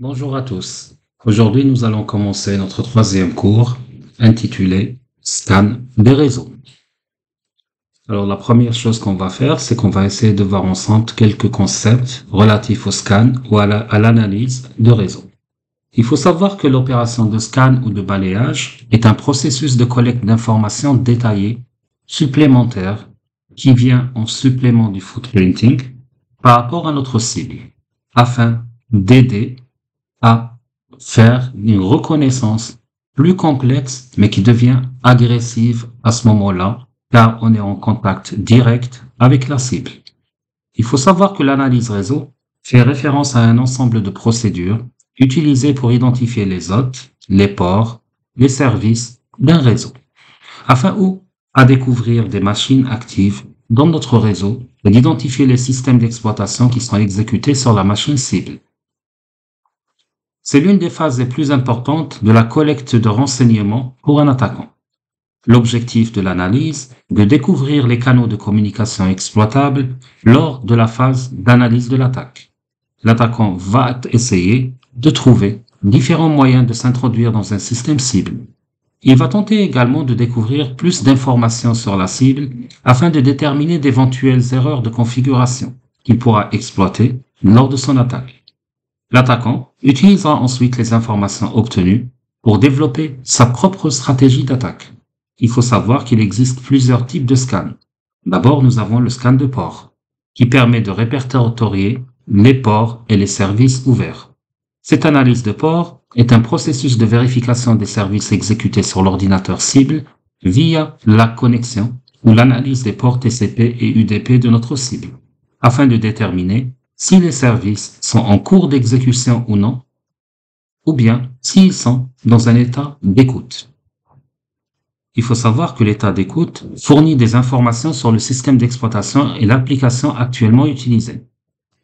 Bonjour à tous. Aujourd'hui, nous allons commencer notre troisième cours intitulé Scan des réseaux. Alors, la première chose qu'on va faire, c'est qu'on va essayer de voir ensemble quelques concepts relatifs au scan ou à l'analyse de réseaux. Il faut savoir que l'opération de scan ou de balayage est un processus de collecte d'informations détaillées, supplémentaires, qui vient en supplément du footprinting par rapport à notre cible, afin d'aider à faire une reconnaissance plus complexe, mais qui devient agressive à ce moment-là, car on est en contact direct avec la cible. Il faut savoir que l'analyse réseau fait référence à un ensemble de procédures utilisées pour identifier les hôtes, les ports, les services d'un réseau, afin ou à découvrir des machines actives dans notre réseau et d'identifier les systèmes d'exploitation qui sont exécutés sur la machine cible. C'est l'une des phases les plus importantes de la collecte de renseignements pour un attaquant. L'objectif de l'analyse est de découvrir les canaux de communication exploitables lors de la phase d'analyse de l'attaque. L'attaquant va essayer de trouver différents moyens de s'introduire dans un système cible. Il va tenter également de découvrir plus d'informations sur la cible afin de déterminer d'éventuelles erreurs de configuration qu'il pourra exploiter lors de son attaque. L'attaquant utilisera ensuite les informations obtenues pour développer sa propre stratégie d'attaque. Il faut savoir qu'il existe plusieurs types de scans. D'abord, nous avons le scan de port, qui permet de répertorier les ports et les services ouverts. Cette analyse de port est un processus de vérification des services exécutés sur l'ordinateur cible via la connexion ou l'analyse des ports TCP et UDP de notre cible, afin de déterminer si les services sont en cours d'exécution ou non, ou bien s'ils sont dans un état d'écoute. Il faut savoir que l'état d'écoute fournit des informations sur le système d'exploitation et l'application actuellement utilisée.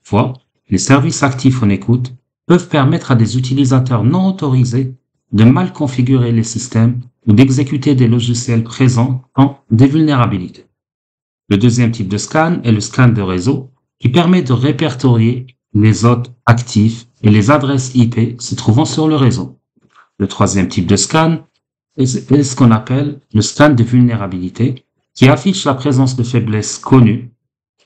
Fois, les services actifs en écoute peuvent permettre à des utilisateurs non autorisés de mal configurer les systèmes ou d'exécuter des logiciels présents en des vulnérabilités. Le deuxième type de scan est le scan de réseau qui permet de répertorier les hôtes actifs et les adresses IP se trouvant sur le réseau. Le troisième type de scan est ce qu'on appelle le scan de vulnérabilité, qui affiche la présence de faiblesses connues.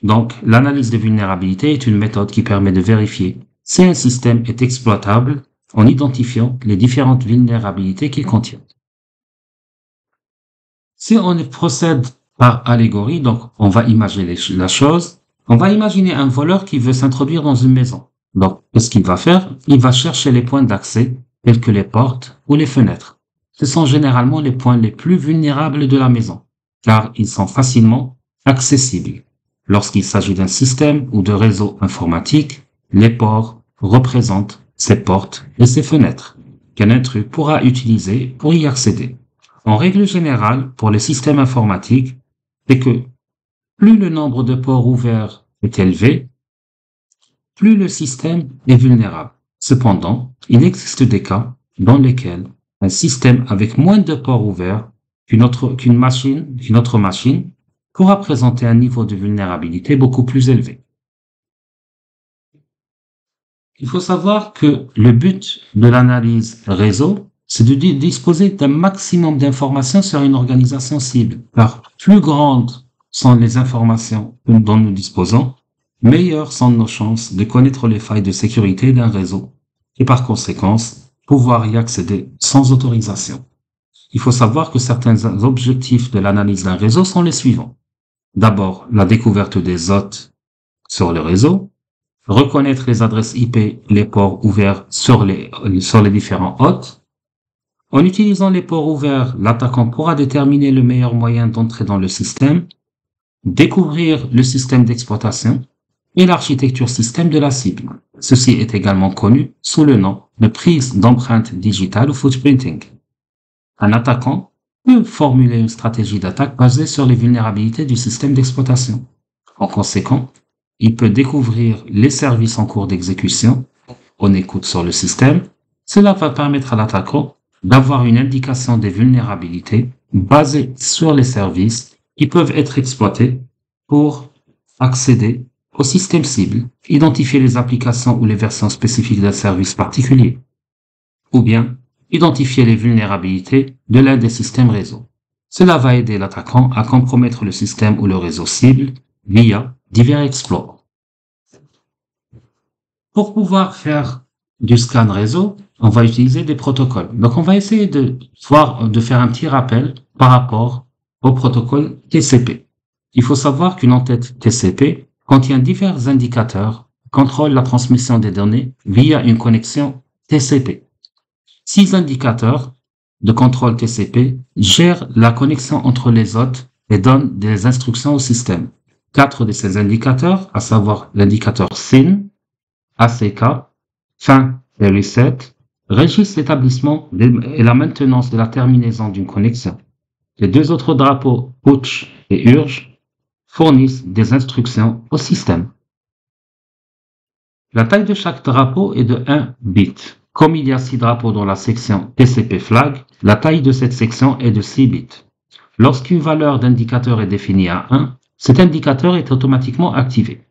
Donc, l'analyse de vulnérabilité est une méthode qui permet de vérifier si un système est exploitable en identifiant les différentes vulnérabilités qu'il contient. Si on procède par allégorie, donc on va imaginer la chose, on va imaginer un voleur qui veut s'introduire dans une maison. Donc, qu'est-ce qu'il va faire? Il va chercher les points d'accès, tels que les portes ou les fenêtres. Ce sont généralement les points les plus vulnérables de la maison, car ils sont facilement accessibles. Lorsqu'il s'agit d'un système ou de réseau informatique, les ports représentent ces portes et ces fenêtres qu'un intrus pourra utiliser pour y accéder. En règle générale, pour les systèmes informatiques, c'est que plus le nombre de ports ouverts est élevé, plus le système est vulnérable. Cependant, il existe des cas dans lesquels un système avec moins de ports ouverts qu'une autre, qu'une machine, qu'une autre machine pourra présenter un niveau de vulnérabilité beaucoup plus élevé. Il faut savoir que le but de l'analyse réseau, c'est de disposer d'un maximum d'informations sur une organisation cible. Car plus grande sont les informations dont nous disposons, meilleures sont nos chances de connaître les failles de sécurité d'un réseau et par conséquent pouvoir y accéder sans autorisation. Il faut savoir que certains objectifs de l'analyse d'un réseau sont les suivants. D'abord, la découverte des hôtes sur le réseau, reconnaître les adresses IP, les ports ouverts sur les, sur les différents hôtes. En utilisant les ports ouverts, l'attaquant pourra déterminer le meilleur moyen d'entrer dans le système découvrir le système d'exploitation et l'architecture système de la cible. Ceci est également connu sous le nom de prise d'empreinte digitale ou footprinting. Un attaquant peut formuler une stratégie d'attaque basée sur les vulnérabilités du système d'exploitation. En conséquent, il peut découvrir les services en cours d'exécution, on écoute sur le système. Cela va permettre à l'attaquant d'avoir une indication des vulnérabilités basée sur les services qui peuvent être exploités pour accéder au système cible, identifier les applications ou les versions spécifiques d'un service particulier, ou bien identifier les vulnérabilités de l'un des systèmes réseau. Cela va aider l'attaquant à compromettre le système ou le réseau cible via divers exploits. Pour pouvoir faire du scan réseau, on va utiliser des protocoles. Donc, on va essayer de voir, de faire un petit rappel par rapport au protocole TCP. Il faut savoir qu'une entête TCP contient divers indicateurs contrôlent la transmission des données via une connexion TCP. Six indicateurs de contrôle TCP gèrent la connexion entre les hôtes et donnent des instructions au système. Quatre de ces indicateurs, à savoir l'indicateur SYN, ACK, fin et reset, régissent l'établissement et la maintenance de la terminaison d'une connexion. Les deux autres drapeaux, PUTCH et URGE, fournissent des instructions au système. La taille de chaque drapeau est de 1 bit. Comme il y a 6 drapeaux dans la section TCP flag, la taille de cette section est de 6 bits. Lorsqu'une valeur d'indicateur est définie à 1, cet indicateur est automatiquement activé.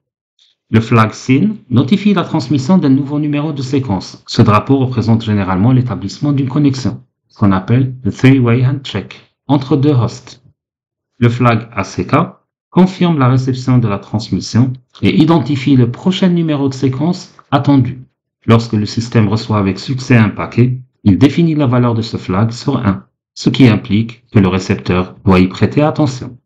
Le flag SYN notifie la transmission d'un nouveau numéro de séquence. Ce drapeau représente généralement l'établissement d'une connexion, ce qu'on appelle le three-way handshake, entre deux hosts. Le flag ACK confirme la réception de la transmission et identifie le prochain numéro de séquence attendu. Lorsque le système reçoit avec succès un paquet, il définit la valeur de ce flag sur 1, ce qui implique que le récepteur doit y prêter attention.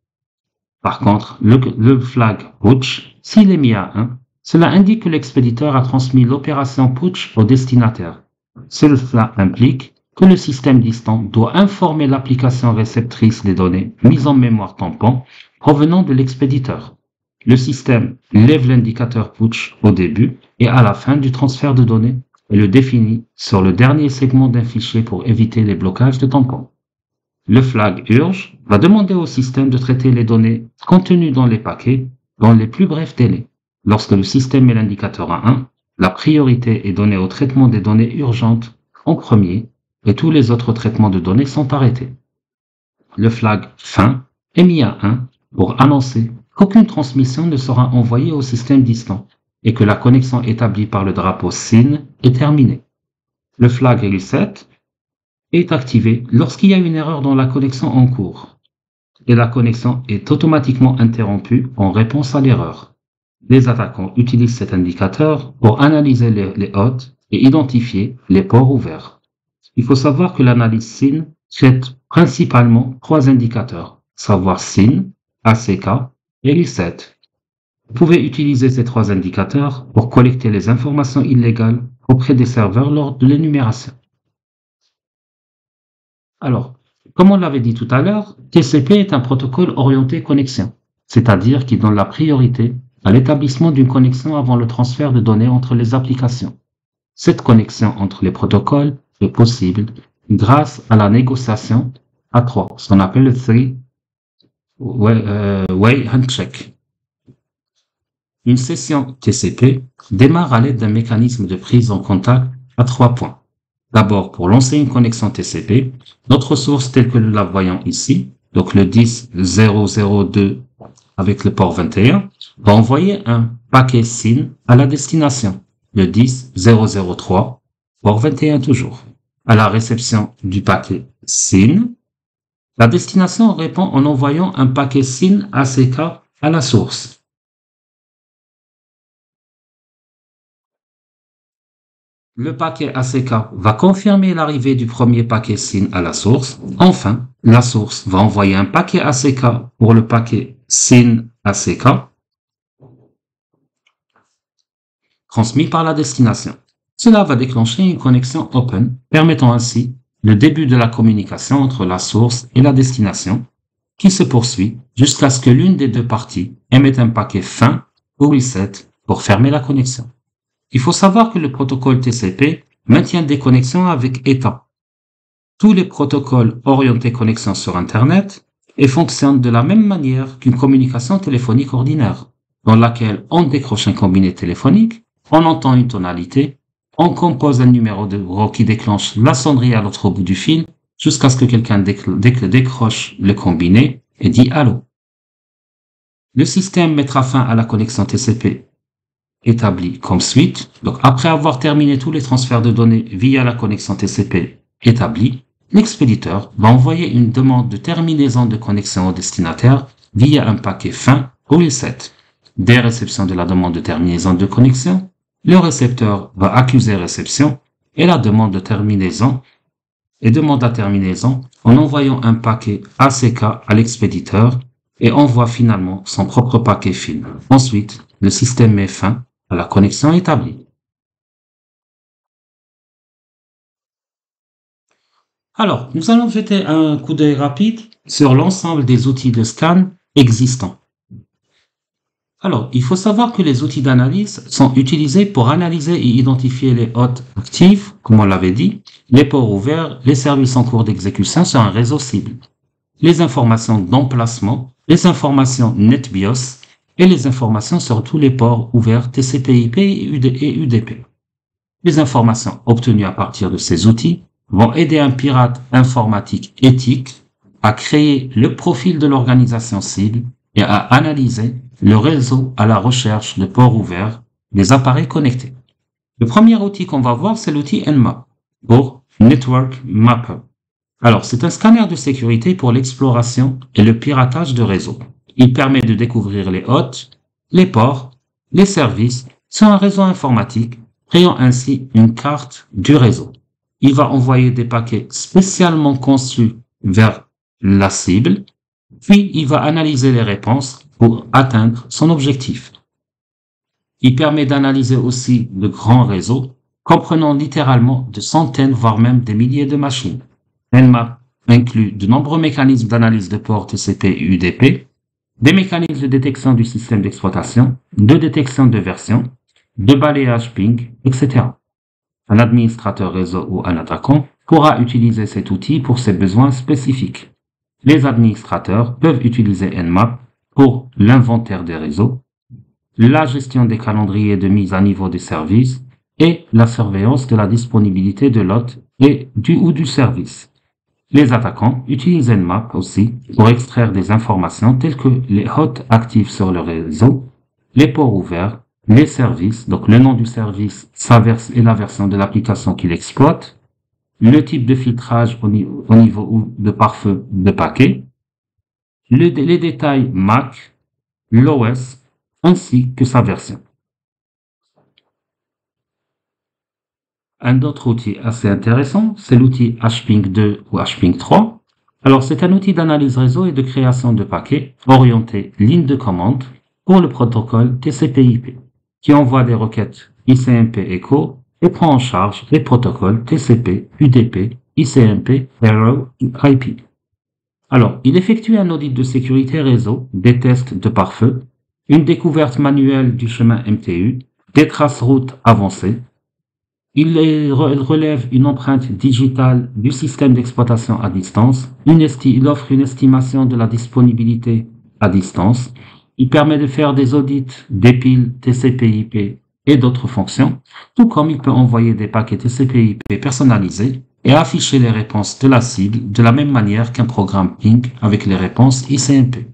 Par contre, le, flag putsch, s'il est mis à 1, cela indique que l'expéditeur a transmis l'opération putsch au destinataire. Cela implique que le système distant doit informer l'application réceptrice des données mises en mémoire tampon provenant de l'expéditeur. Le système lève l'indicateur putsch au début et à la fin du transfert de données et le définit sur le dernier segment d'un fichier pour éviter les blocages de tampons. Le flag urge va demander au système de traiter les données contenues dans les paquets dans les plus brefs délais. Lorsque le système met l'indicateur à 1, la priorité est donnée au traitement des données urgentes en premier et tous les autres traitements de données sont arrêtés. Le flag fin est mis à 1 pour annoncer qu'aucune transmission ne sera envoyée au système distant et que la connexion établie par le drapeau SYN est terminée. Le flag reset est activé lorsqu'il y a une erreur dans la connexion en cours et la connexion est automatiquement interrompue en réponse à l'erreur. Les attaquants utilisent cet indicateur pour analyser les, les hôtes et identifier les ports ouverts. Il faut savoir que l'analyse SYN traite principalement trois indicateurs, savoir SYN, ACK et reset. Vous pouvez utiliser ces trois indicateurs pour collecter les informations illégales auprès des serveurs lors de l'énumération. Alors, comme on l'avait dit tout à l'heure, TCP est un protocole orienté connexion, c'est-à-dire qui donne la priorité à l'établissement d'une connexion avant le transfert de données entre les applications. Cette connexion entre les protocoles possible grâce à la négociation à trois, ce qu'on appelle le three way, euh, handshake. Une session TCP démarre à l'aide d'un mécanisme de prise en contact à trois points. D'abord, pour lancer une connexion TCP, notre source telle que nous la voyons ici, donc le 10.0.0.2 avec le port 21, va envoyer un paquet SYN à la destination, le 10.0.0.3, port 21 toujours. À la réception du paquet SYN, la destination répond en envoyant un paquet SYN ACK à la source. Le paquet ACK va confirmer l'arrivée du premier paquet SYN à la source. Enfin, la source va envoyer un paquet ACK pour le paquet SYN ACK transmis par la destination. Cela va déclencher une connexion open, permettant ainsi le début de la communication entre la source et la destination, qui se poursuit jusqu'à ce que l'une des deux parties émette un paquet fin ou reset pour fermer la connexion. Il faut savoir que le protocole TCP maintient des connexions avec État. Tous les protocoles orientés connexion sur Internet et fonctionnent de la même manière qu'une communication téléphonique ordinaire, dans laquelle on décroche un combiné téléphonique, on entend une tonalité, on compose un numéro de bureau qui déclenche la sonnerie à l'autre bout du fil jusqu'à ce que quelqu'un décroche le combiné et dit allô. Le système mettra fin à la connexion TCP établi comme suite. Donc, après avoir terminé tous les transferts de données via la connexion TCP établie, l'expéditeur va envoyer une demande de terminaison de connexion au destinataire via un paquet fin ou reset. Dès réception de la demande de terminaison de connexion, le récepteur va accuser réception et la demande de terminaison et demande la terminaison en envoyant un paquet ACK à l'expéditeur et envoie finalement son propre paquet fin. Ensuite, le système met fin à la connexion établie. Alors, nous allons jeter un coup d'œil rapide sur l'ensemble des outils de scan existants. Alors, il faut savoir que les outils d'analyse sont utilisés pour analyser et identifier les hôtes actifs, comme on l'avait dit, les ports ouverts, les services en cours d'exécution sur un réseau cible, les informations d'emplacement, les informations NetBIOS et les informations sur tous les ports ouverts TCP/IP et UDP. Les informations obtenues à partir de ces outils vont aider un pirate informatique éthique à créer le profil de l'organisation cible et à analyser le réseau à la recherche de ports ouverts des appareils connectés. Le premier outil qu'on va voir, c'est l'outil Nmap pour Network Mapper. Alors, c'est un scanner de sécurité pour l'exploration et le piratage de réseau. Il permet de découvrir les hôtes, les ports, les services sur un réseau informatique, créant ainsi une carte du réseau. Il va envoyer des paquets spécialement conçus vers la cible, puis il va analyser les réponses pour atteindre son objectif. Il permet d'analyser aussi de grands réseaux, comprenant littéralement de centaines, voire même des milliers de machines. Nmap inclut de nombreux mécanismes d'analyse de ports TCP UDP, des mécanismes de détection du système d'exploitation, de détection de version, de balayage ping, etc. Un administrateur réseau ou un attaquant pourra utiliser cet outil pour ses besoins spécifiques. Les administrateurs peuvent utiliser Nmap pour l'inventaire des réseaux, la gestion des calendriers de mise à niveau des services et la surveillance de la disponibilité de l'hôte et du ou du service. Les attaquants utilisent Nmap aussi pour extraire des informations telles que les hôtes actifs sur le réseau, les ports ouverts, les services, donc le nom du service, sa et la version de l'application qu'il exploite, le type de filtrage au niveau, au niveau de pare-feu de paquet, les détails Mac, l'OS, ainsi que sa version. Un autre outil assez intéressant, c'est l'outil HPing 2 ou HPing 3. Alors, c'est un outil d'analyse réseau et de création de paquets orienté ligne de commande pour le protocole TCP/IP, qui envoie des requêtes ICMP Echo et prend en charge les protocoles TCP, UDP, ICMP, Arrow et IP. Alors, il effectue un audit de sécurité réseau, des tests de pare-feu, une découverte manuelle du chemin MTU, des traces routes avancées, il relève une empreinte digitale du système d'exploitation à distance. il offre une estimation de la disponibilité à distance. Il permet de faire des audits des piles TCP/IP et d'autres fonctions, tout comme il peut envoyer des paquets TCP/IP personnalisés et afficher les réponses de la cible de la même manière qu'un programme ping avec les réponses ICMP.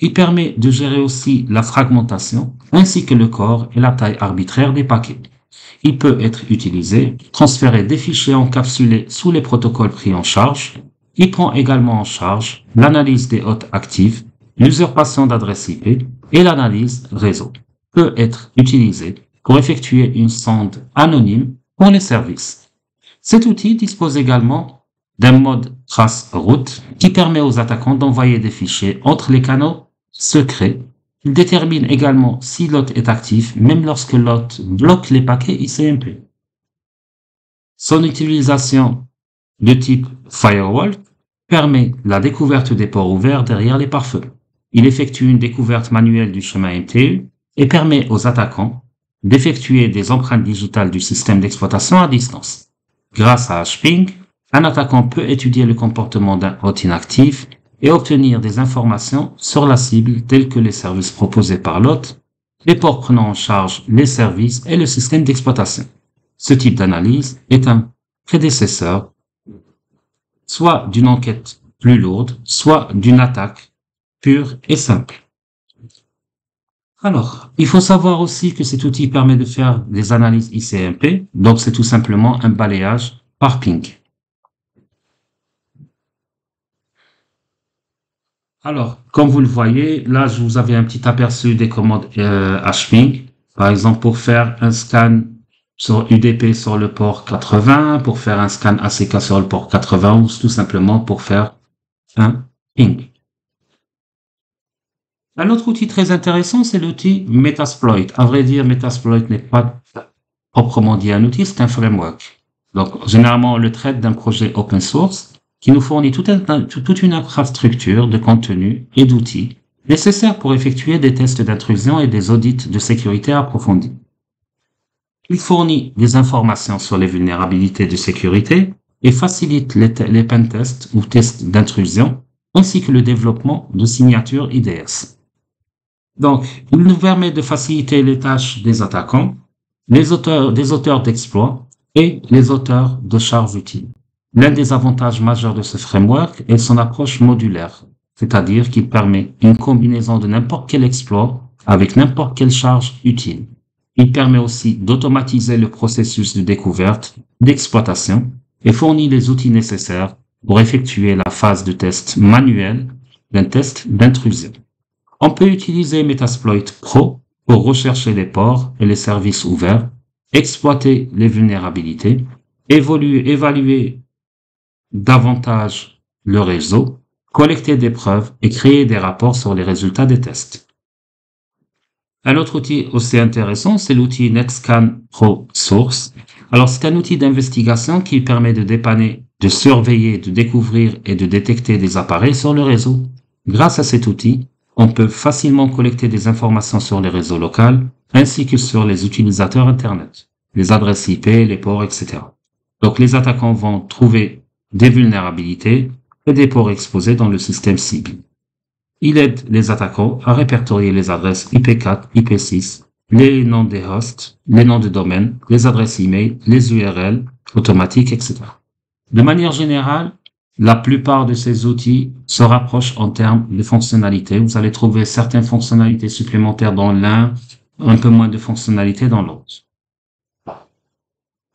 Il permet de gérer aussi la fragmentation ainsi que le corps et la taille arbitraire des paquets. Il peut être utilisé, transférer des fichiers encapsulés sous les protocoles pris en charge. Il prend également en charge l'analyse des hôtes actifs, l'usurpation d'adresses IP et l'analyse réseau. Peut être utilisé pour effectuer une sonde anonyme pour les services. Cet outil dispose également d'un mode trace route qui permet aux attaquants d'envoyer des fichiers entre les canaux secrets il détermine également si l'hôte est actif, même lorsque l'hôte bloque les paquets ICMP. Son utilisation de type firewall permet la découverte des ports ouverts derrière les pare-feux. Il effectue une découverte manuelle du chemin MTU et permet aux attaquants d'effectuer des empreintes digitales du système d'exploitation à distance. Grâce à HPing, un attaquant peut étudier le comportement d'un hôte inactif et obtenir des informations sur la cible telles que les services proposés par l'hôte, les ports prenant en charge les services et le système d'exploitation. Ce type d'analyse est un prédécesseur soit d'une enquête plus lourde, soit d'une attaque pure et simple. Alors, il faut savoir aussi que cet outil permet de faire des analyses ICMP, donc c'est tout simplement un balayage par ping. Alors, comme vous le voyez, là, je vous avais un petit aperçu des commandes euh, HPing. Par exemple, pour faire un scan sur UDP sur le port 80, pour faire un scan ACK sur le port 80, ou tout simplement pour faire un ping. Un autre outil très intéressant, c'est l'outil Metasploit. À vrai dire, Metasploit n'est pas proprement dit un outil, c'est un framework. Donc, généralement, on le traite d'un projet open source qui nous fournit toute une infrastructure de contenu et d'outils nécessaires pour effectuer des tests d'intrusion et des audits de sécurité approfondis. Il fournit des informations sur les vulnérabilités de sécurité et facilite les, les pentests ou tests d'intrusion, ainsi que le développement de signatures IDS. Donc, il nous permet de faciliter les tâches des attaquants, auteurs, des auteurs d'exploits et les auteurs de charges utiles. L'un des avantages majeurs de ce framework est son approche modulaire, c'est-à-dire qu'il permet une combinaison de n'importe quel exploit avec n'importe quelle charge utile. Il permet aussi d'automatiser le processus de découverte, d'exploitation et fournit les outils nécessaires pour effectuer la phase de test manuel d'un test d'intrusion. On peut utiliser Metasploit Pro pour rechercher les ports et les services ouverts, exploiter les vulnérabilités, évoluer, évaluer davantage le réseau, collecter des preuves et créer des rapports sur les résultats des tests. Un autre outil aussi intéressant, c'est l'outil NetScan Pro Source. Alors, c'est un outil d'investigation qui permet de dépanner, de surveiller, de découvrir et de détecter des appareils sur le réseau. Grâce à cet outil, on peut facilement collecter des informations sur les réseaux locaux ainsi que sur les utilisateurs Internet, les adresses IP, les ports, etc. Donc, les attaquants vont trouver des vulnérabilités et des ports exposés dans le système cible. Il aide les attaquants à répertorier les adresses IP4, IP6, les noms des hosts, les noms de domaine, les adresses email, les URL automatiques, etc. De manière générale, la plupart de ces outils se rapprochent en termes de fonctionnalités. Vous allez trouver certaines fonctionnalités supplémentaires dans l'un, un peu moins de fonctionnalités dans l'autre.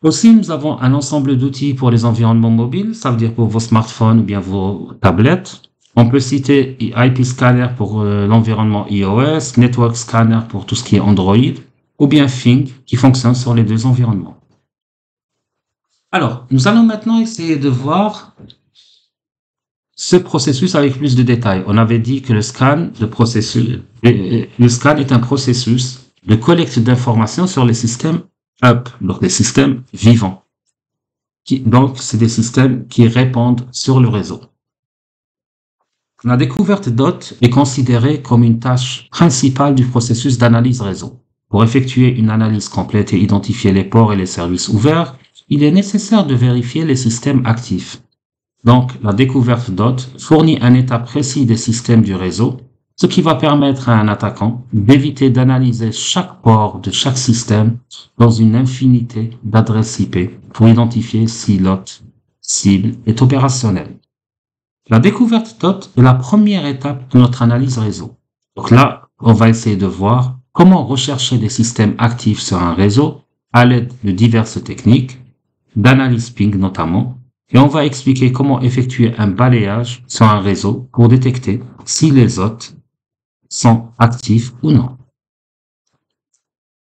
Aussi, nous avons un ensemble d'outils pour les environnements mobiles, ça veut dire pour vos smartphones ou bien vos tablettes. On peut citer IP Scanner pour euh, l'environnement iOS, Network Scanner pour tout ce qui est Android, ou bien Thing qui fonctionne sur les deux environnements. Alors, nous allons maintenant essayer de voir ce processus avec plus de détails. On avait dit que le scan, processus, le scan est un processus de collecte d'informations sur les systèmes up, donc des systèmes vivants. Donc, c'est des systèmes qui répondent sur le réseau. La découverte DOT est considérée comme une tâche principale du processus d'analyse réseau. Pour effectuer une analyse complète et identifier les ports et les services ouverts, il est nécessaire de vérifier les systèmes actifs. Donc, la découverte DOT fournit un état précis des systèmes du réseau ce qui va permettre à un attaquant d'éviter d'analyser chaque port de chaque système dans une infinité d'adresses IP pour identifier si l'hôte cible est opérationnel. La découverte DOT est la première étape de notre analyse réseau. Donc là, on va essayer de voir comment rechercher des systèmes actifs sur un réseau à l'aide de diverses techniques, d'analyse ping notamment, et on va expliquer comment effectuer un balayage sur un réseau pour détecter si les hôtes sont actifs ou non.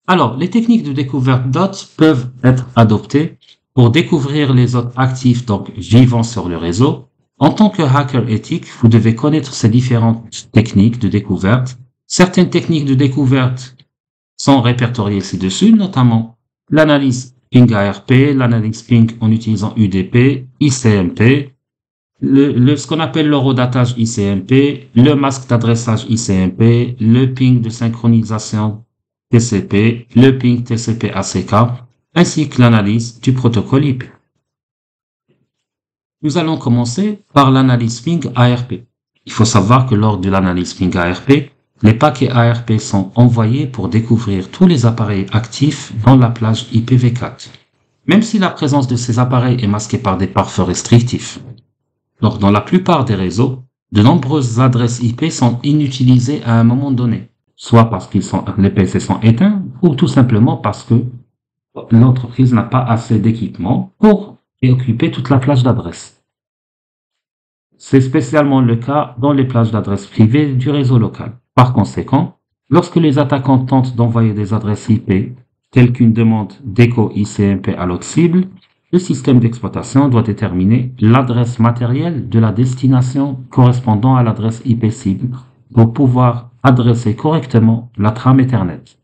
Alors, les techniques de découverte d'hôtes peuvent être adoptées pour découvrir les hôtes actifs, donc vivant sur le réseau. En tant que hacker éthique, vous devez connaître ces différentes techniques de découverte. Certaines techniques de découverte sont répertoriées ci-dessus, notamment l'analyse ping ARP, l'analyse ping en utilisant UDP, ICMP, le, ce qu'on appelle l'horodatage ICMP, le masque d'adressage ICMP, le ping de synchronisation TCP, le ping TCP ACK, ainsi que l'analyse du protocole IP. Nous allons commencer par l'analyse ping ARP. Il faut savoir que lors de l'analyse ping ARP, les paquets ARP sont envoyés pour découvrir tous les appareils actifs dans la plage IPv4, même si la présence de ces appareils est masquée par des pare-feux restrictifs. Dans la plupart des réseaux, de nombreuses adresses IP sont inutilisées à un moment donné. soit parce sont, les PC sont éteints, ou tout simplement parce que l'entreprise n'a pas assez d'équipement pour occuper toute la plage d'adresses. C'est spécialement le cas dans les plages d'adresses privées du réseau local. Par conséquent, lorsque les attaquants tentent d'envoyer des adresses IP, telles qu'une demande d'écho ICMP à l'autre cible, le système d'exploitation doit déterminer l'adresse matérielle de la destination correspondant à l'adresse IP cible pour pouvoir adresser correctement la trame Ethernet.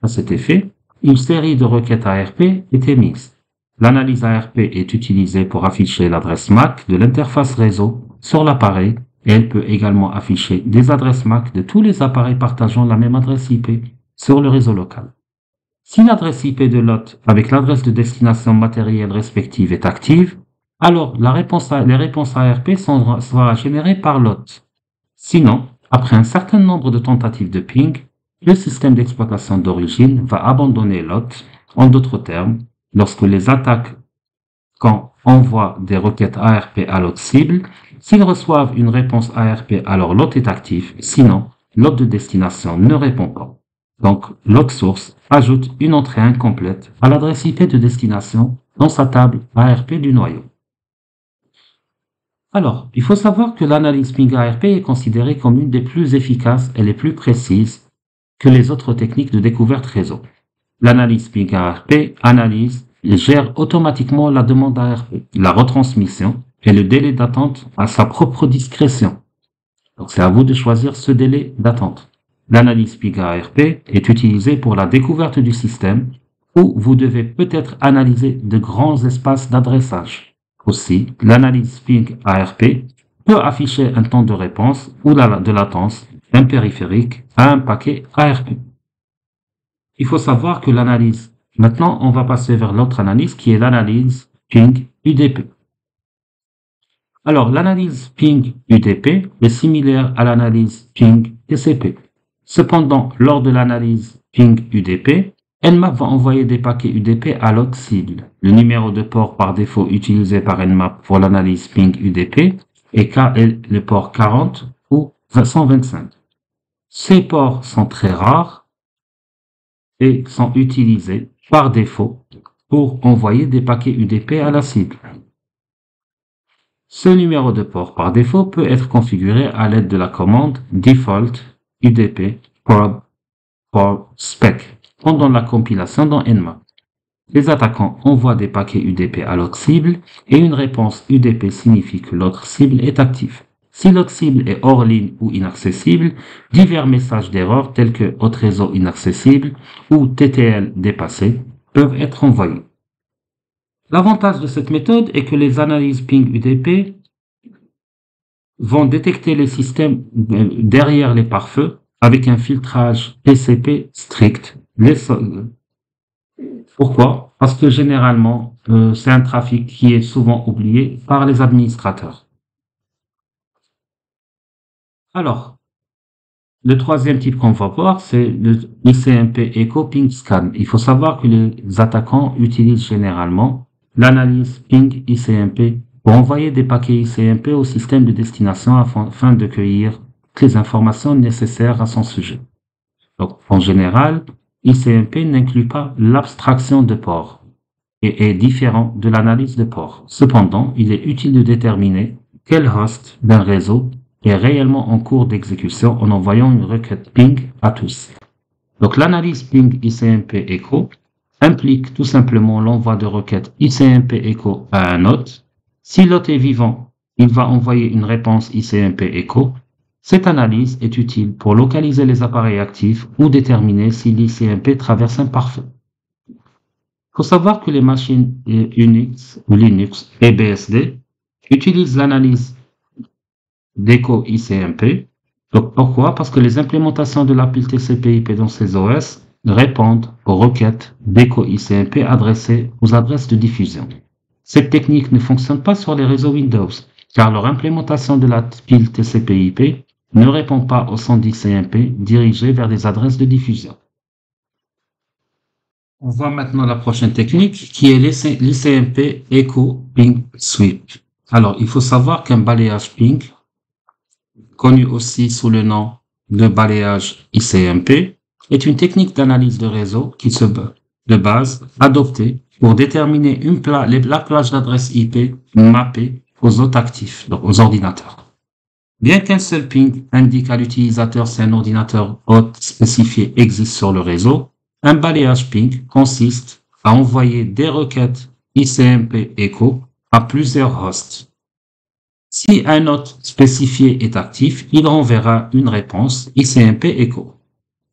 À cet effet, une série de requêtes ARP est émise. L'analyse ARP est utilisée pour afficher l'adresse MAC de l'interface réseau sur l'appareil elle peut également afficher des adresses MAC de tous les appareils partageant la même adresse IP sur le réseau local. Si l'adresse IP de l'hôte avec l'adresse de destination matérielle respective est active, alors réponse les réponses ARP sont, sera générées par l'hôte. Sinon, après un certain nombre de tentatives de ping, le système d'exploitation d'origine va abandonner l'hôte. En d'autres termes, lorsque les attaques quand envoient des requêtes ARP à l'hôte cible, s'ils reçoivent une réponse ARP, alors l'hôte est actif, sinon l'hôte de destination ne répond pas. Donc, log source ajoute une entrée incomplète à l'adresse IP de destination dans sa table ARP du noyau. Alors, il faut savoir que l'analyse ping ARP est considérée comme une des plus efficaces et les plus précises que les autres techniques de découverte réseau. L'analyse ping ARP analyse gère automatiquement la demande ARP, la retransmission et le délai d'attente à sa propre discrétion. Donc c'est à vous de choisir ce délai d'attente. L'analyse PIGA ARP est utilisée pour la découverte du système où vous devez peut-être analyser de grands espaces d'adressage. Aussi, l'analyse ping ARP peut afficher un temps de réponse ou de latence d'un périphérique à un paquet ARP. Il faut savoir que l'analyse, maintenant on va passer vers l'autre analyse qui est l'analyse ping UDP. Alors l'analyse ping UDP est similaire à l'analyse ping TCP. Cependant, lors de l'analyse ping UDP, Nmap va envoyer des paquets UDP à l'autre cible. Le numéro de port par défaut utilisé par Nmap pour l'analyse ping UDP est le port 40 ou 125. Ces ports sont très rares et sont utilisés par défaut pour envoyer des paquets UDP à la cible. Ce numéro de port par défaut peut être configuré à l'aide de la commande default UDP probe for spec pendant la compilation dans Nmap. Les attaquants envoient des paquets UDP à l'autre cible et une réponse UDP signifie que l'autre cible est active. Si l'autre cible est hors ligne ou inaccessible, divers messages d'erreur tels que autre réseau inaccessible ou TTL dépassé peuvent être envoyés. L'avantage de cette méthode est que les analyses ping UDP vont détecter les systèmes derrière les pare-feux avec un filtrage TCP strict. Pourquoi? Parce que généralement, euh, c'est un trafic qui est souvent oublié par les administrateurs. Alors, le troisième type qu'on va voir, c'est le ICMP Echo Ping Scan. Il faut savoir que les attaquants utilisent généralement l'analyse ping ICMP pour envoyer des paquets ICMP au système de destination afin de cueillir les informations nécessaires à son sujet. Donc, en général, ICMP n'inclut pas l'abstraction de port et est différent de l'analyse de port. Cependant, il est utile de déterminer quel host d'un réseau est réellement en cours d'exécution en envoyant une requête ping à tous. Donc l'analyse ping ICMP echo implique tout simplement l'envoi de requête ICMP echo à un hôte si l'hôte est vivant, il va envoyer une réponse ICMP Echo. Cette analyse est utile pour localiser les appareils actifs ou déterminer si l'ICMP traverse un pare-feu. Il faut savoir que les machines Unix Linux et BSD utilisent l'analyse d'Echo ICMP. Donc pourquoi? Parce que les implémentations de la pile TCP/IP dans ces OS répondent aux requêtes d'Echo ICMP adressées aux adresses de diffusion. Cette technique ne fonctionne pas sur les réseaux Windows, car leur implémentation de la pile TCP/IP ne répond pas au 110 CMP dirigé vers des adresses de diffusion. On voit maintenant la prochaine technique qui est l'ICMP Echo Ping Sweep. Alors, il faut savoir qu'un balayage ping, connu aussi sous le nom de balayage ICMP est une technique d'analyse de réseau qui se de base adoptée pour déterminer une la plage d'adresse IP mappée aux autres actifs, donc aux ordinateurs. Bien qu'un seul ping indique à l'utilisateur si un ordinateur hôte spécifié existe sur le réseau, un balayage ping consiste à envoyer des requêtes ICMP echo à plusieurs hosts. Si un hôte spécifié est actif, il renverra une réponse ICMP echo.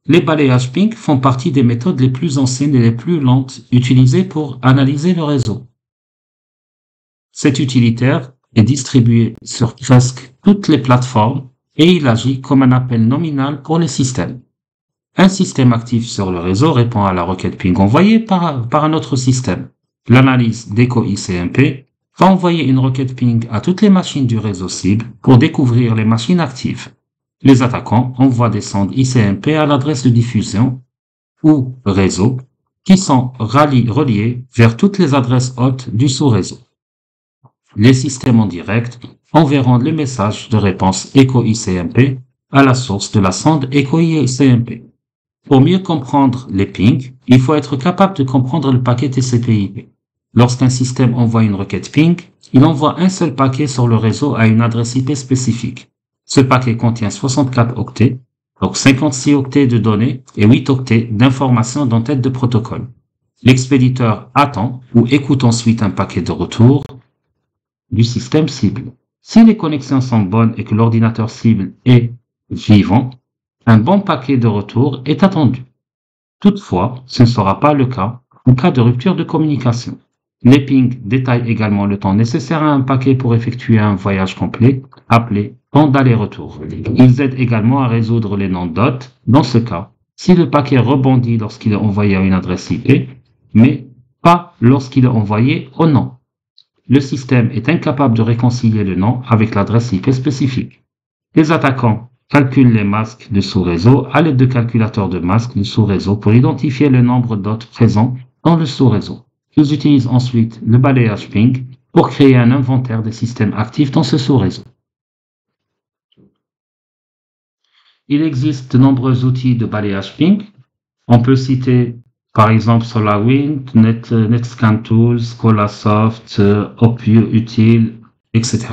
Les balayages ping font partie des méthodes les plus anciennes et les plus lentes utilisées pour analyser le réseau. Cet utilitaire est distribué sur presque toutes les plateformes et il agit comme un appel nominal pour les systèmes. Un système actif sur le réseau répond à la requête ping envoyée par, par un autre système. L'analyse d'Echo ICMP va envoyer une requête ping à toutes les machines du réseau cible pour découvrir les machines actives les attaquants envoient des sondes ICMP à l'adresse de diffusion ou réseau qui sont reliés vers toutes les adresses hautes du sous-réseau. Les systèmes en direct enverront les messages de réponse Echo ICMP à la source de la sonde Echo ICMP. Pour mieux comprendre les pings, il faut être capable de comprendre le paquet TCP/IP. Lorsqu'un système envoie une requête ping, il envoie un seul paquet sur le réseau à une adresse IP spécifique. Ce paquet contient 64 octets, donc 56 octets de données et 8 octets d'informations d'entête de protocole. L'expéditeur attend ou écoute ensuite un paquet de retour du système cible. Si les connexions sont bonnes et que l'ordinateur cible est vivant, un bon paquet de retour est attendu. Toutefois, ce ne sera pas le cas en cas de rupture de communication. Les pings détaillent également le temps nécessaire à un paquet pour effectuer un voyage complet, appelé temps d'aller-retour. Ils aident également à résoudre les noms d'hôtes. Dans ce cas, si le paquet rebondit lorsqu'il est envoyé à une adresse IP, mais pas lorsqu'il est envoyé au nom. Le système est incapable de réconcilier le nom avec l'adresse IP spécifique. Les attaquants calculent les masques de sous-réseau à l'aide de calculateurs de masques de sous-réseau pour identifier le nombre d'hôtes présents dans le sous-réseau. Ils utilisent ensuite le balayage ping pour créer un inventaire des systèmes actifs dans ce sous-réseau. Il existe de nombreux outils de balayage ping. On peut citer par exemple SolarWind, Net, NetScan Tools, Colasoft, Opio Utile, etc.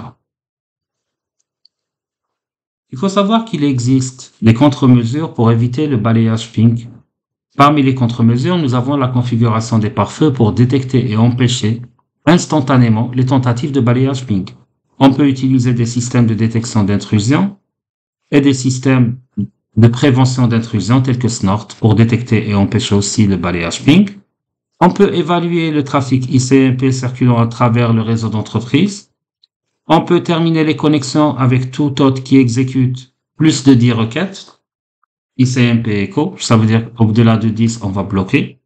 Il faut savoir qu'il existe des contre-mesures pour éviter le balayage ping Parmi les contre-mesures, nous avons la configuration des pare-feux pour détecter et empêcher instantanément les tentatives de balayage ping. On peut utiliser des systèmes de détection d'intrusion et des systèmes de prévention d'intrusion tels que SNORT pour détecter et empêcher aussi le balayage ping. On peut évaluer le trafic ICMP circulant à travers le réseau d'entreprise. On peut terminer les connexions avec tout autre qui exécute plus de 10 requêtes ICMP Echo, ça veut dire qu'au-delà de 10, on va bloquer.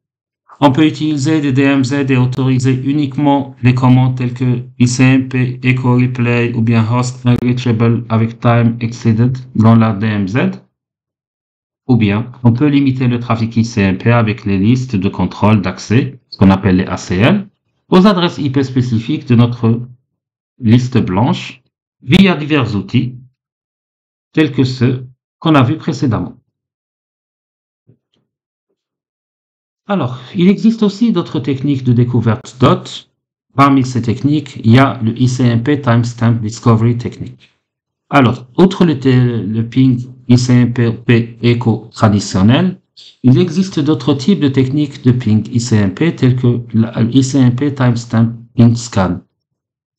On peut utiliser des DMZ et autoriser uniquement les commandes telles que ICMP Echo Replay ou bien Host Unreachable avec Time Exceeded dans la DMZ. Ou bien, on peut limiter le trafic ICMP avec les listes de contrôle d'accès, ce qu'on appelle les ACL, aux adresses IP spécifiques de notre liste blanche via divers outils tels que ceux qu'on a vus précédemment. Alors, il existe aussi d'autres techniques de découverte DOT. Parmi ces techniques, il y a le ICMP Timestamp Discovery Technique. Alors, outre le, ping ICMP Echo traditionnel, il existe d'autres types de techniques de ping ICMP tels que l'ICMP Timestamp Ping Scan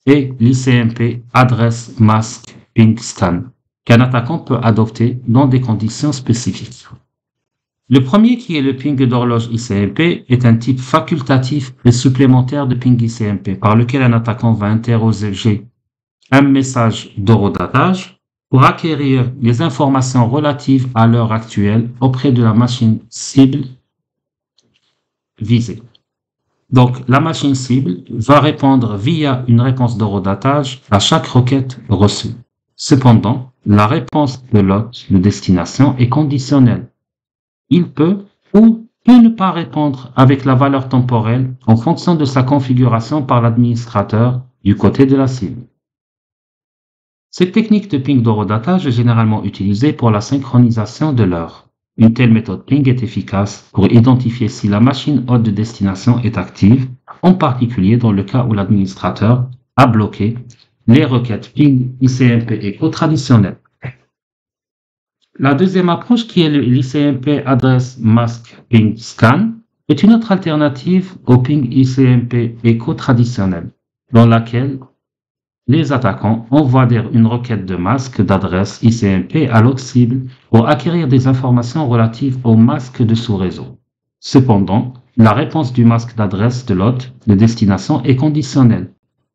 et l'ICMP Address Mask Ping Scan qu'un attaquant peut adopter dans des conditions spécifiques. Le premier, qui est le ping d'horloge ICMP, est un type facultatif et supplémentaire de ping ICMP par lequel un attaquant va interroger un message d'horodatage pour acquérir les informations relatives à l'heure actuelle auprès de la machine cible visée. Donc, la machine cible va répondre via une réponse d'horodatage à chaque requête reçue. Cependant, la réponse de l'hôte de destination est conditionnelle il peut ou peut ne pas répondre avec la valeur temporelle en fonction de sa configuration par l'administrateur du côté de la cible. Cette technique de ping d'horodatage est généralement utilisée pour la synchronisation de l'heure. Une telle méthode ping est efficace pour identifier si la machine haute de destination est active, en particulier dans le cas où l'administrateur a bloqué les requêtes ping ICMP Echo traditionnelles. La deuxième approche, qui est l'ICMP Address Mask Ping Scan, est une autre alternative au ping ICMP Echo traditionnel, dans laquelle les attaquants envoient une requête de masque d'adresse ICMP à l'autre cible pour acquérir des informations relatives au masque de sous-réseau. Cependant, la réponse du masque d'adresse de l'hôte de destination est conditionnelle.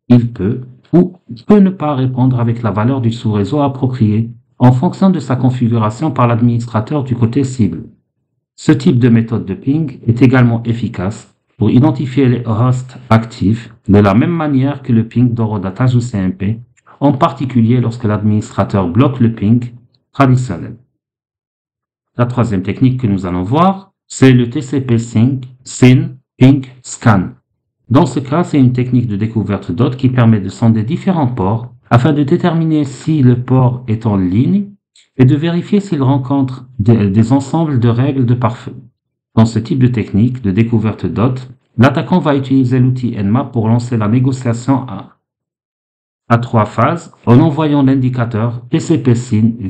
Il peut ou peut ne pas répondre avec la valeur du sous-réseau approprié en fonction de sa configuration par l'administrateur du côté cible. Ce type de méthode de ping est également efficace pour identifier les hosts actifs de la même manière que le ping d'horodatage ou CMP, en particulier lorsque l'administrateur bloque le ping traditionnel. La troisième technique que nous allons voir, c'est le TCP Sync, SYN, Ping, Scan. Dans ce cas, c'est une technique de découverte d'hôtes qui permet de sonder différents ports afin de déterminer si le port est en ligne et de vérifier s'il rencontre des, ensembles de règles de pare-feu. Dans ce type de technique de découverte d'hôtes, l'attaquant va utiliser l'outil Nmap pour lancer la négociation à, trois phases en envoyant l'indicateur TCP-SYN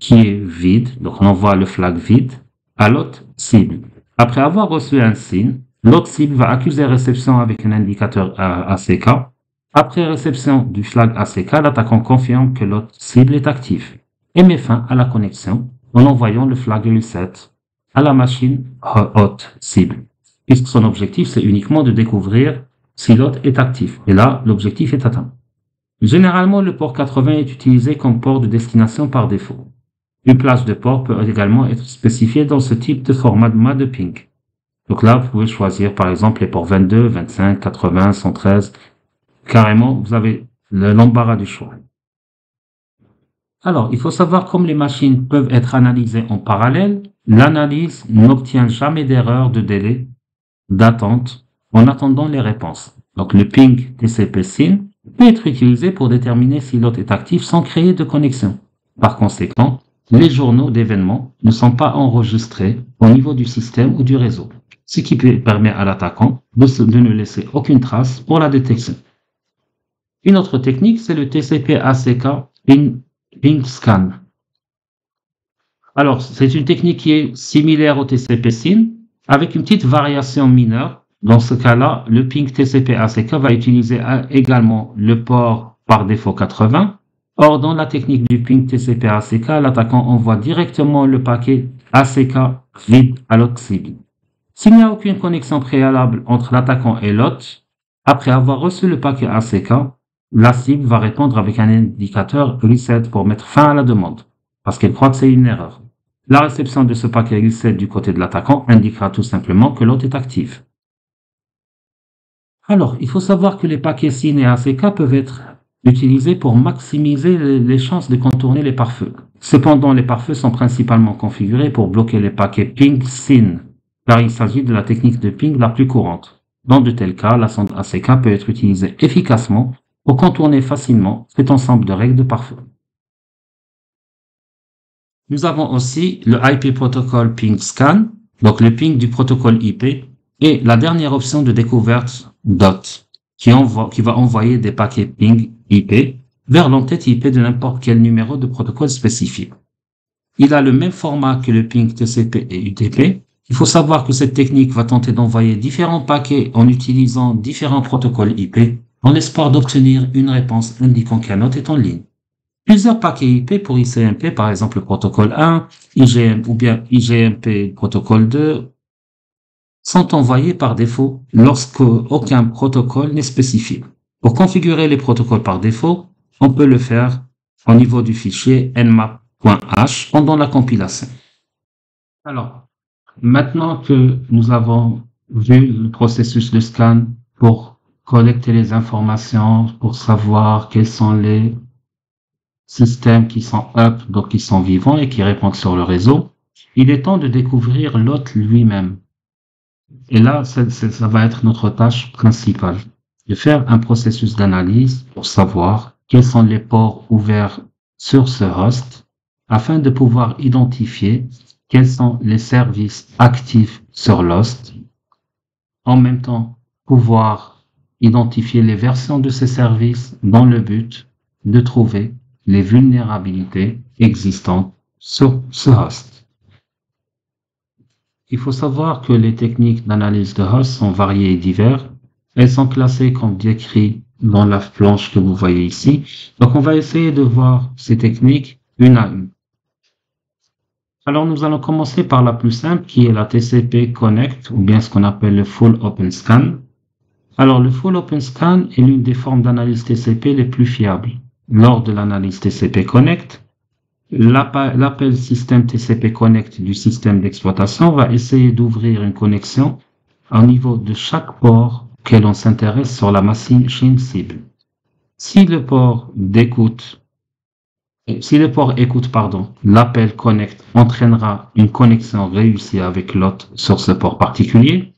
qui est vide, donc on envoie le flag vide, à l'autre cible. Après avoir reçu un SYN, l'autre cible va accuser réception avec un indicateur ACK. Après réception du flag ACK, l'attaquant confirme que l'autre cible est active et met fin à la connexion en envoyant le flag reset à la machine hôte cible, puisque son objectif c'est uniquement de découvrir si l'hôte est actif. Et là, l'objectif est atteint. Généralement, le port 80 est utilisé comme port de destination par défaut. Une place de port peut également être spécifiée dans ce type de format de ping. Donc là, vous pouvez choisir par exemple les ports 22, 25, 80, 113. Carrément, vous avez l'embarras du choix. Alors, il faut savoir comme les machines peuvent être analysées en parallèle, l'analyse n'obtient jamais d'erreur de délai d'attente en attendant les réponses. Donc, le ping TCP-SYN peut être utilisé pour déterminer si l'hôte est actif sans créer de connexion. Par conséquent, les journaux d'événements ne sont pas enregistrés au niveau du système ou du réseau, ce qui permet à l'attaquant de, ne laisser aucune trace pour la détection. Une autre technique, c'est le TCP-ACK ping Scan. Alors, c'est une technique qui est similaire au TCP-SYN, avec une petite variation mineure. Dans ce cas-là, le ping TCP-ACK va utiliser également le port par défaut 80. Or, dans la technique du ping TCP-ACK, l'attaquant envoie directement le paquet ACK vide à cible. S'il n'y a aucune connexion préalable entre l'attaquant et l'hôte, après avoir reçu le paquet ACK, la cible va répondre avec un indicateur reset pour mettre fin à la demande, parce qu'elle croit que c'est une erreur. La réception de ce paquet reset du côté de l'attaquant indiquera tout simplement que l'autre est active. Alors, il faut savoir que les paquets SYN et ACK peuvent être utilisés pour maximiser les chances de contourner les pare-feux. Cependant, les pare-feux sont principalement configurés pour bloquer les paquets ping SYN, car il s'agit de la technique de ping la plus courante. Dans de tels cas, la sonde ACK peut être utilisée efficacement pour contourner facilement cet ensemble de règles de pare-feu. Nous avons aussi le IP Protocol Ping Scan, donc le ping du protocole IP, et la dernière option de découverte DOT, qui, qui va envoyer des paquets ping IP vers l'entête IP de n'importe quel numéro de protocole spécifique. Il a le même format que le ping TCP et UDP. Il faut savoir que cette technique va tenter d'envoyer différents paquets en utilisant différents protocoles IP en espoir d'obtenir une réponse indiquant qu'un note est en ligne. Plusieurs paquets IP pour ICMP, par exemple le protocole 1, IGM ou bien IGMP protocole 2, sont envoyés par défaut lorsque aucun protocole n'est spécifié. Pour configurer les protocoles par défaut, on peut le faire au niveau du fichier nmap.h pendant la compilation. Alors, maintenant que nous avons vu le processus de scan pour collecter les informations pour savoir quels sont les systèmes qui sont up, donc qui sont vivants et qui répondent sur le réseau, il est temps de découvrir l'hôte lui-même. Et là, ça, va être notre tâche principale, de faire un processus d'analyse pour savoir quels sont les ports ouverts sur ce host afin de pouvoir identifier quels sont les services actifs sur l'host. En même temps, pouvoir identifier les versions de ces services dans le but de trouver les vulnérabilités existantes sur ce host. Il faut savoir que les techniques d'analyse de host sont variées et diverses. Elles sont classées comme décrit dans la planche que vous voyez ici. Donc on va essayer de voir ces techniques une à une. Alors nous allons commencer par la plus simple qui est la TCP Connect ou bien ce qu'on appelle le Full Open Scan. Alors le Full Open Scan est l'une des formes d'analyse TCP les plus fiables. Lors de l'analyse TCP Connect, l'appel système TCP Connect du système d'exploitation va essayer d'ouvrir une connexion au niveau de chaque port que l'on s'intéresse sur la machine cible. Si le port d'écoute si le port écoute pardon, l'appel connect entraînera une connexion réussie avec l'hôte sur ce port particulier,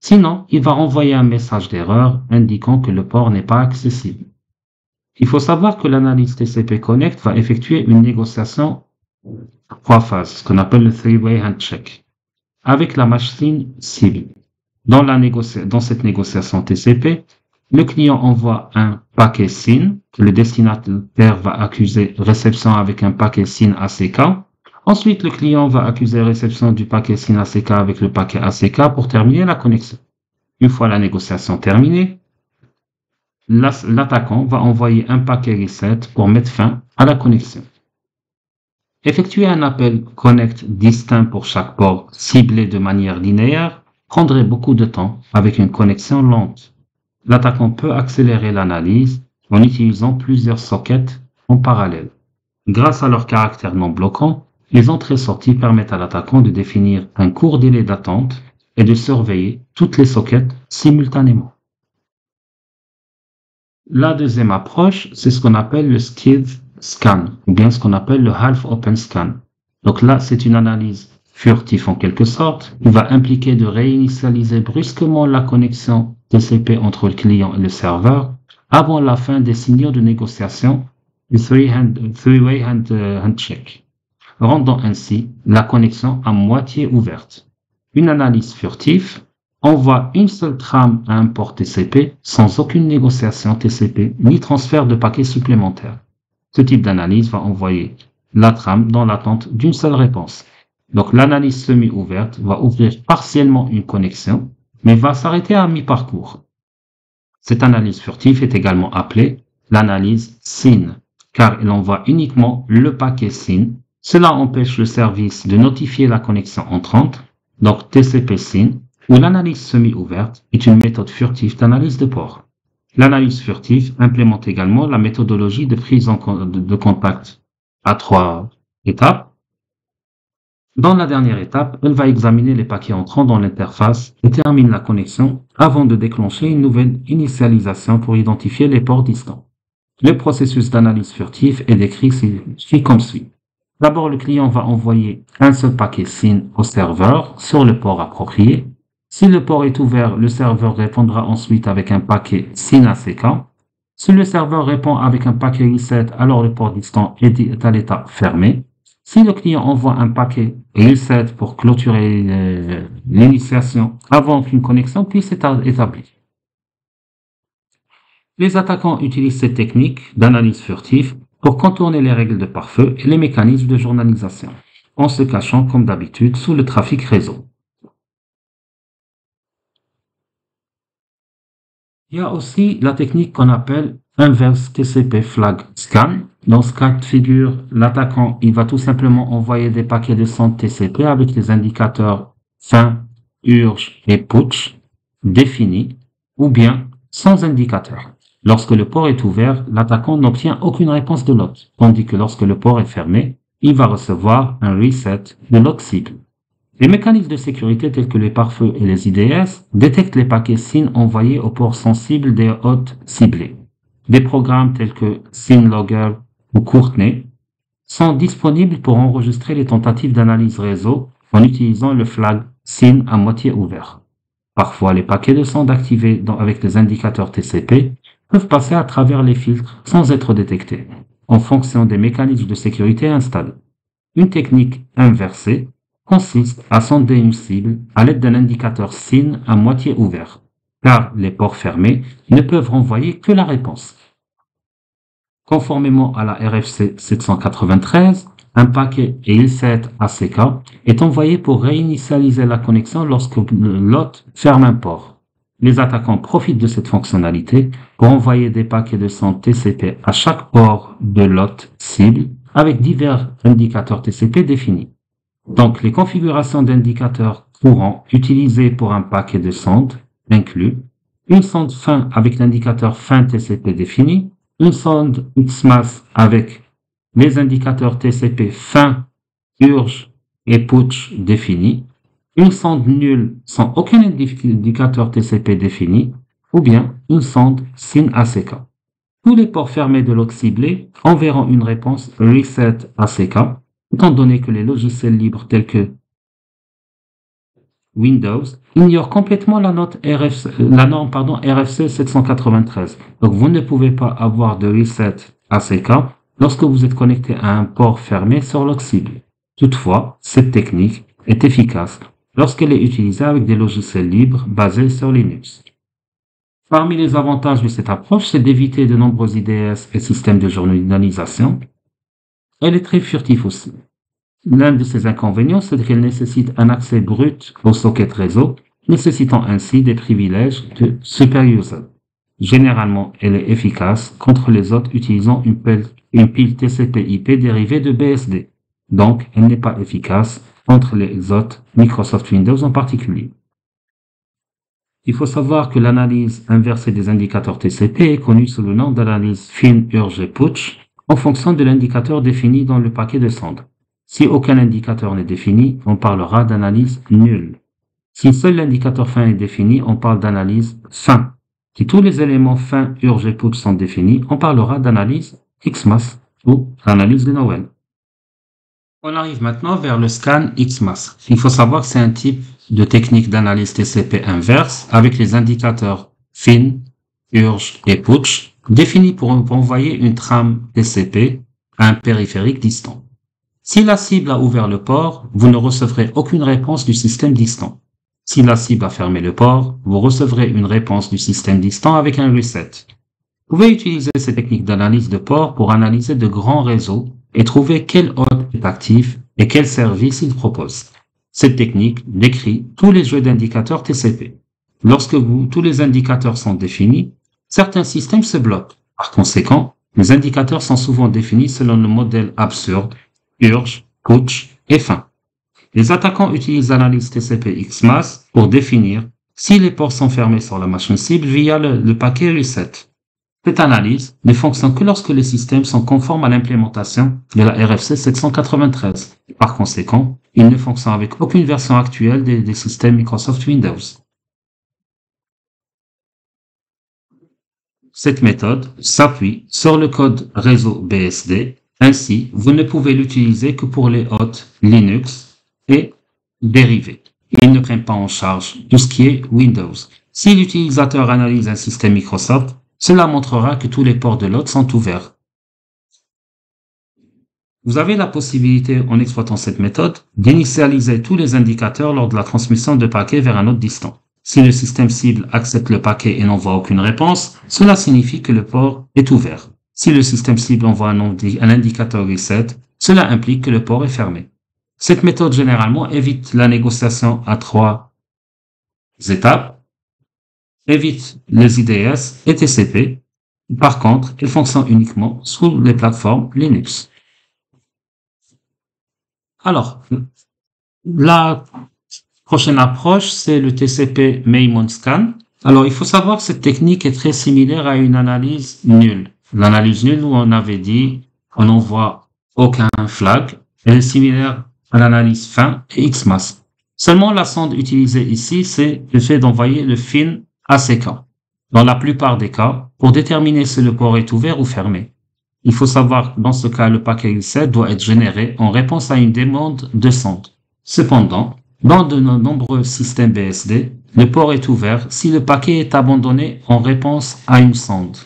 sinon il va envoyer un message d'erreur indiquant que le port n'est pas accessible. Il faut savoir que l'analyse TCP Connect va effectuer une négociation trois phases, ce qu'on appelle le three-way handshake, avec la machine cible. Dans, la dans cette négociation TCP, le client envoie un paquet SYN, le destinataire va accuser réception avec un paquet SYN ACK. Ensuite, le client va accuser réception du paquet SYN ACK avec le paquet ACK pour terminer la connexion. Une fois la négociation terminée, l'attaquant va envoyer un paquet reset pour mettre fin à la connexion. Effectuer un appel connect distinct pour chaque port ciblé de manière linéaire prendrait beaucoup de temps avec une connexion lente l'attaquant peut accélérer l'analyse en utilisant plusieurs sockets en parallèle. Grâce à leur caractère non bloquant, les entrées-sorties permettent à l'attaquant de définir un court délai d'attente et de surveiller toutes les sockets simultanément. La deuxième approche, c'est ce qu'on appelle le skid scan, ou bien ce qu'on appelle le half open scan. Donc là, c'est une analyse furtive en quelque sorte, qui va impliquer de réinitialiser brusquement la connexion TCP entre le client et le serveur avant la fin des signaux de négociation du three-way euh, handshake, rendant ainsi la connexion à moitié ouverte. Une analyse furtive envoie une seule trame à un port TCP sans aucune négociation TCP ni transfert de paquets supplémentaires. Ce type d'analyse va envoyer la trame dans l'attente d'une seule réponse. Donc l'analyse semi-ouverte va ouvrir partiellement une connexion mais va s'arrêter à mi-parcours. Cette analyse furtive est également appelée l'analyse SYN, car elle envoie uniquement le paquet SYN. Cela empêche le service de notifier la connexion entrante, donc TCP SYN, ou l'analyse semi-ouverte est une méthode furtive d'analyse de port. L'analyse furtive implémente également la méthodologie de prise de contact à trois étapes, dans la dernière étape, elle va examiner les paquets entrant dans l'interface et termine la connexion avant de déclencher une nouvelle initialisation pour identifier les ports distants. Le processus d'analyse furtif est décrit comme suit. D'abord, le client va envoyer un seul paquet SYN au serveur sur le port approprié. Si le port est ouvert, le serveur répondra ensuite avec un paquet SYN ACK. Si le serveur répond avec un paquet reset, alors le port distant est à l'état fermé. Si le client envoie un paquet reset pour clôturer euh, l'initiation avant qu'une connexion puisse être établie. Les attaquants utilisent cette technique d'analyse furtive pour contourner les règles de pare-feu et les mécanismes de journalisation, en se cachant comme d'habitude sous le trafic réseau. Il y a aussi la technique qu'on appelle inverse TCP flag scan. Dans ce cas de figure, l'attaquant, il va tout simplement envoyer des paquets de centre TCP avec des indicateurs fin, urge et putsch définis, ou bien sans indicateur. Lorsque le port est ouvert, l'attaquant n'obtient aucune réponse de l'hôte, tandis que lorsque le port est fermé, il va recevoir un reset de l'autre cible. Les mécanismes de sécurité tels que les pare-feux et les IDS détectent les paquets SYN envoyés au port sensible des hôtes ciblés. Des programmes tels que SYNLogger ou Courtney sont disponibles pour enregistrer les tentatives d'analyse réseau en utilisant le flag SYN à moitié ouvert. Parfois, les paquets de sont activés avec des indicateurs TCP peuvent passer à travers les filtres sans être détectés, en fonction des mécanismes de sécurité installés. Une technique inversée consiste à sonder une cible à l'aide d'un indicateur SIN à moitié ouvert, car les ports fermés ne peuvent renvoyer que la réponse. Conformément à la RFC 793, un paquet EIL7 ACK est envoyé pour réinitialiser la connexion lorsque lot ferme un port. Les attaquants profitent de cette fonctionnalité pour envoyer des paquets de son TCP à chaque port de lot cible avec divers indicateurs TCP définis. Donc, les configurations d'indicateurs courants utilisées pour un paquet de sondes incluent une sonde fin avec l'indicateur fin TCP défini, une sonde XMAS avec les indicateurs TCP fin, urge et putsch définis, une sonde nulle sans aucun indicateur TCP défini, ou bien une sonde SYN ACK. Tous les ports fermés de ciblé enverront une réponse reset ACK, étant donné que les logiciels libres tels que Windows ignorent complètement la, la norme RFC 793. Donc vous ne pouvez pas avoir de reset ACK lorsque vous êtes connecté à un port fermé sur cible. Toutefois, cette technique est efficace lorsqu'elle est utilisée avec des logiciels libres basés sur Linux. Parmi les avantages de cette approche, c'est d'éviter de nombreux IDS et systèmes de journalisation. Elle est très furtive aussi. L'un de ses inconvénients, c'est qu'elle nécessite un accès brut au socket réseau, nécessitant ainsi des privilèges de super user. Généralement, elle est efficace contre les autres utilisant une pile, TCP/IP dérivée de BSD. Donc, elle n'est pas efficace contre les autres Microsoft Windows en particulier. Il faut savoir que l'analyse inversée des indicateurs TCP est connue sous le nom d'analyse fin urge putsch en fonction de l'indicateur défini dans le paquet de sonde. Si aucun indicateur n'est défini, on parlera d'analyse nulle. Si seul l'indicateur fin est défini, on parle d'analyse fin. Si tous les éléments fin urge et putsch sont définis, on parlera d'analyse XMAS ou analyse de Noël. On arrive maintenant vers le scan XMAS. Il faut savoir que c'est un type de technique d'analyse TCP inverse avec les indicateurs fin, urge et putsch définis pour envoyer une trame TCP à un périphérique distant. Si la cible a ouvert le port, vous ne recevrez aucune réponse du système distant. Si la cible a fermé le port, vous recevrez une réponse du système distant avec un reset. Vous pouvez utiliser ces techniques d'analyse de port pour analyser de grands réseaux et trouver quel hôte est actif et quel service il propose. Cette technique décrit tous les jeux d'indicateurs TCP. Lorsque tous les indicateurs sont définis, certains systèmes se bloquent. Par conséquent, les indicateurs sont souvent définis selon le modèle absurde, urge, putsch et fin. Les attaquants utilisent l'analyse TCP XMAS pour définir si les ports sont fermés sur la machine cible via le paquet reset. Cette analyse ne fonctionne que lorsque les systèmes sont conformes à l'implémentation de la RFC 793. Par conséquent, il ne fonctionne avec aucune version actuelle des, systèmes Microsoft Windows. Cette méthode s'appuie sur le code réseau BSD. Ainsi, vous ne pouvez l'utiliser que pour les hôtes Linux et dérivés. Il ne prend pas en charge tout ce qui est Windows. Si l'utilisateur analyse un système Microsoft, cela montrera que tous les ports de l'hôte sont ouverts. Vous avez la possibilité, en exploitant cette méthode, d'initialiser tous les indicateurs lors de la transmission de paquets vers un autre distant. Si le système cible accepte le paquet et n'envoie aucune réponse, cela signifie que le port est ouvert. Si le système cible envoie un, un indicateur reset, cela implique que le port est fermé. Cette méthode généralement évite la négociation à trois étapes évite les IDS et TCP. Par contre, il fonctionne uniquement sous les plateformes Linux. Alors, la prochaine approche, c'est le TCP Maimon Scan. Alors, il faut savoir que cette technique est très similaire à une analyse nulle. L'analyse nulle où on avait dit on n'envoie aucun flag, elle est similaire à l'analyse fin et XMAS. Seulement, la sonde utilisée ici, c'est le fait d'envoyer le fin à ces cas. Dans la plupart des cas, pour déterminer si le port est ouvert ou fermé, il faut savoir que dans ce cas, le paquet reset doit être généré en réponse à une demande de sonde. Cependant, dans de nombreux systèmes BSD, le port est ouvert si le paquet est abandonné en réponse à une sonde.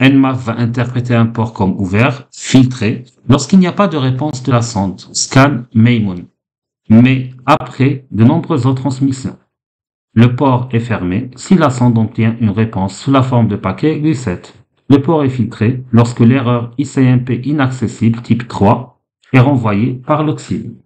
Nmap va interpréter un port comme ouvert, filtré, lorsqu'il n'y a pas de réponse de la sonde, scan Maymoon. Mais après de nombreuses retransmissions. Le port est fermé si la sonde obtient une réponse sous la forme de paquet U7. Le port est filtré lorsque l'erreur ICMP inaccessible type 3 est renvoyée par l'auxile.